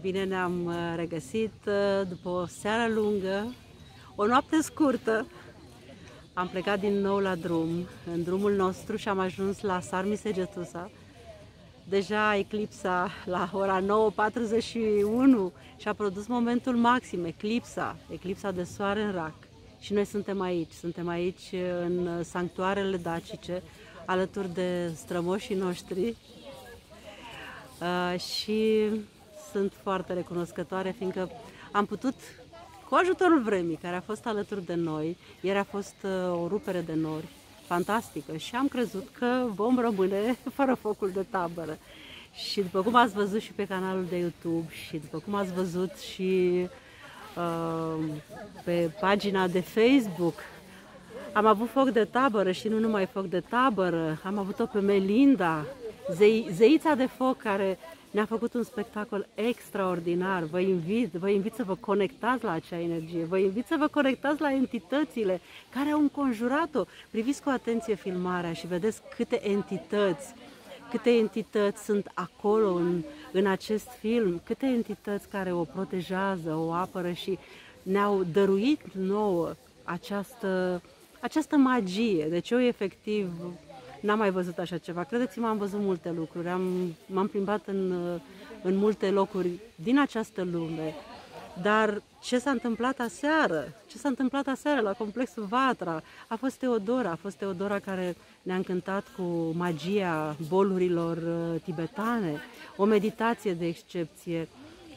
Bine ne-am uh, regăsit uh, după o seară lungă, o noapte scurtă. Am plecat din nou la drum, în drumul nostru și am ajuns la Sarmise Getusa. Deja eclipsa la ora 9.41 și a produs momentul maxim, eclipsa, eclipsa de soare în rac. Și noi suntem aici, suntem aici în sanctuarele dacice, alături de strămoșii noștri. Uh, și sunt foarte recunoscătoare, fiindcă am putut, cu ajutorul vremii, care a fost alături de noi, ieri a fost uh, o rupere de nori fantastică și am crezut că vom rămâne fără focul de tabără. Și după cum ați văzut și pe canalul de YouTube și după cum ați văzut și uh, pe pagina de Facebook, am avut foc de tabără și nu numai foc de tabără, am avut-o pe Melinda, zei, zeița de foc care ne-a făcut un spectacol extraordinar. Vă invit, vă invit să vă conectați la acea energie, vă invit să vă conectați la entitățile care au înconjurat-o. Priviți cu atenție filmarea și vedeți câte entități, câte entități sunt acolo în, în acest film, câte entități care o protejează, o apără și ne-au dăruit nouă această, această magie. Deci eu efectiv N-am mai văzut așa ceva. Credeți-mă, am văzut multe lucruri. Am, m-am plimbat în, în multe locuri din această lume. Dar ce s-a întâmplat aseară? Ce s-a întâmplat aseară la complexul Vatra? A fost Teodora, a fost Teodora care ne-a încântat cu magia bolurilor uh, tibetane, o meditație de excepție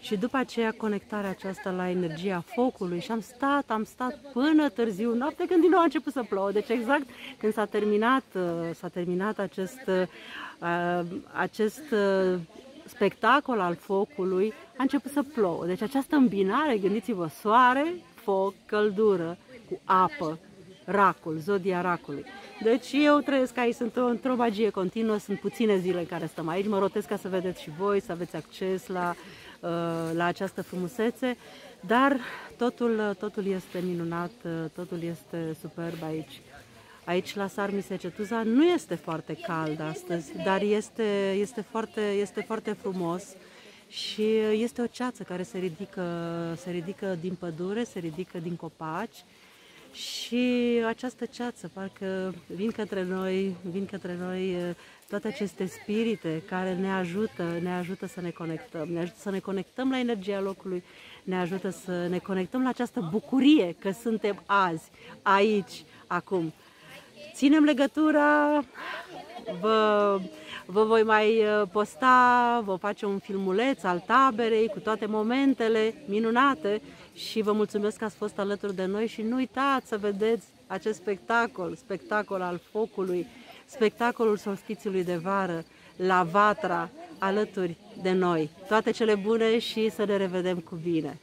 și după aceea conectarea aceasta la energia focului și am stat, am stat până târziu noapte când din nou a început să plouă. Deci exact când s-a terminat, uh, s-a terminat acest, uh, acest uh, spectacol al focului, a început să plouă. Deci această îmbinare, gândiți-vă, soare, foc, căldură cu apă, racul, zodia racului. Deci eu trăiesc aici, sunt într-o magie continuă, sunt puține zile în care stăm aici, mă rotesc ca să vedeți și voi, să aveți acces la Uh, la această frumusețe, dar totul, totul este minunat, uh, totul este superb aici. Aici la Sarmise Cetuza nu este foarte cald astăzi, dar este, este, foarte, este foarte frumos și este o ceață care se ridică, se ridică din pădure, se ridică din copaci și această ceață, parcă vin către noi, vin către noi toate aceste spirite care ne ajută, ne ajută să ne conectăm, ne ajută să ne conectăm la energia locului, ne ajută să ne conectăm la această bucurie că suntem azi, aici, acum. Ținem legătura, vă, vă voi mai uh, posta, vă face un filmuleț al taberei cu toate momentele minunate și vă mulțumesc că ați fost alături de noi și nu uitați să vedeți acest spectacol, spectacol al focului, spectacolul solstițiului de vară, la Vatra, alături de noi. Toate cele bune și să ne revedem cu bine!